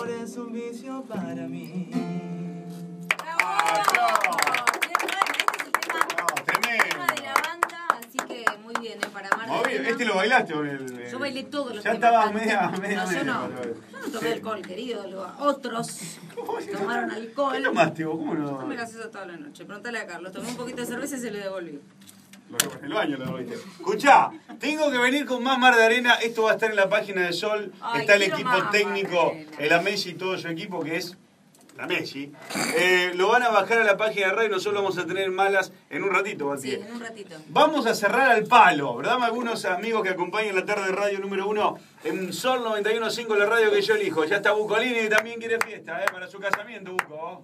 amor es un vicio para mí. ¡Bravo! Obvio, este lo bailaste con el, el. Yo bailé todos los Ya estabas media, media. No, yo no. Yo no tomé sí. alcohol, querido. Otros tomaron alcohol. ¿Qué tomaste vos? ¿Cómo no? Yo me casé toda la noche. Pregúntale a Carlos. Tomé un poquito de cerveza y se lo devolví. En el baño lo. Escuchá, tengo que venir con más Mar de Arena. Esto va a estar en la página de Sol. Ay, Está el equipo técnico, el Amesi y todo su equipo, que es la Messi. Eh, lo van a bajar a la página de radio nosotros vamos a tener malas en un ratito, Bati. Sí, en un ratito. Vamos a cerrar al palo, ¿verdad? Algunos amigos que acompañan la tarde de radio número uno en Sol 91.5, la radio que yo elijo. Ya está Bucolini que también quiere fiesta, ¿eh? Para su casamiento, Buco.